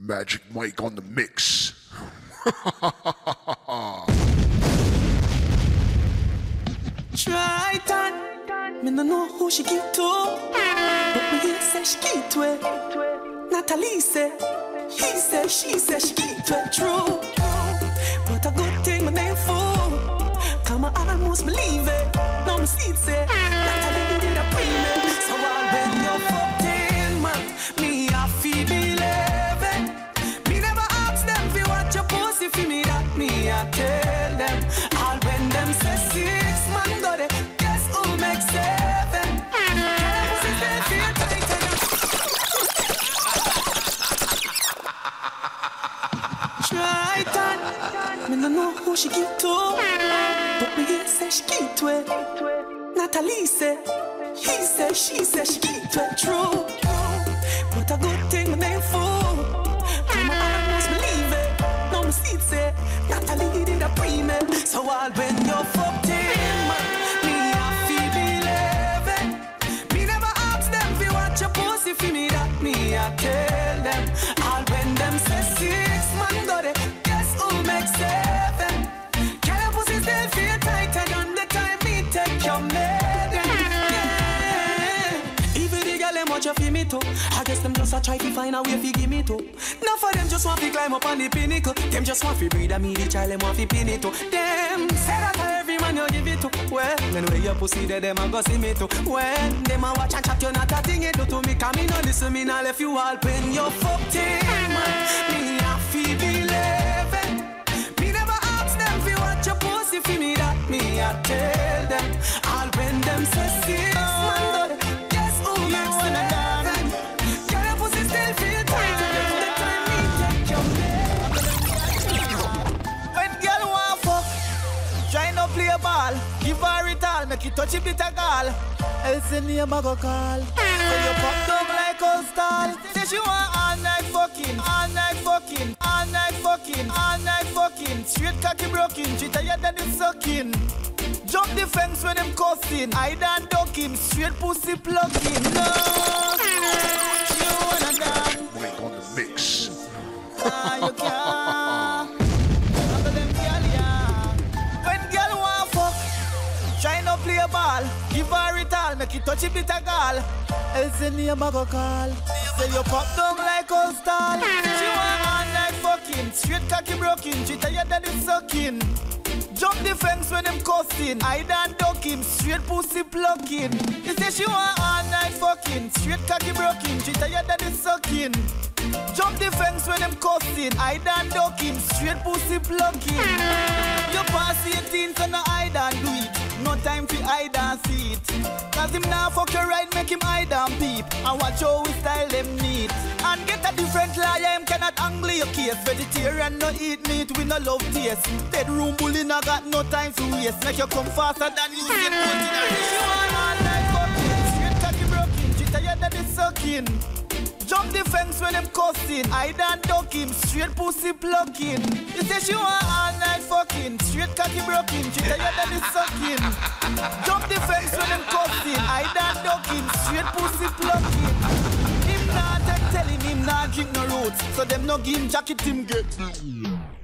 Majic Mike on the mix. Try that. Me no know who she to, but me hear say she to it. Natalie say, he say, she say she to it. True, but. Come I almost believe it say, Me no know who she give to, but me hear say she give to it. Natalie say, he say, she say she give to it. True, but a good thing my name for. Come on, almost believe it. Now me see it say, Natalie did a pre-med. So I'll when you're fucked in. Me I feel you feel me too. I guess them just a try to find a way fi give me too. Now for them just want to climb up on the pinnacle. Them just want to breed a me the child. Them want to pin it too. Them say that to every man you give it to. Well, then where your pussy there, them a go see me too. When them a watch and chat, you not a thing you do to me. Come me no listen, me not left you all when you fucked in. Me a feel believe. Me never ask them if you want your pussy for me that me I tell them. All when them say six touch it with a gall. Else in name I go call. When you pop down like a stall. Say she want all night fucking, all night fucking, all night fucking, all night fucking. Straight cocky broken, she tired than the sucking. Jump the fence when them cussing. I done duck him, straight pussy plucking. No, you wanna dance. Mike on the mix. Ah, you can't. play ball. Give her it all, make it touch it with a gall. Else in name I go call. Say you pop down like a stall. She want all night fucking, straight cocky broken. She tired than the sucking. Jump the fence when them cussing. I done duck him, straight pussy plucking. He say she want all night fucking, straight cocky broken. She tired than the sucking. Jump the fence when them cussing. I done duck him, straight pussy plucking. You pass 18, so no I done do Cause him now fuck your right, make him hide and peep. And watch how we style them neat. And get a different liar, him cannot angle your case. Vegetarian, no eat meat, we no love taste. Bedroom bully, no got no time for waste. Make you come faster than you get put in a tired of the sucking. Jump the fence when them cussing. I done duck him, straight pussy plucking. You say she want all night fucking, straight cocky broken. She tired of the sucking. Jump pussy plucking. Him not take tell him him not drink no roots, so them no give him jacket him get.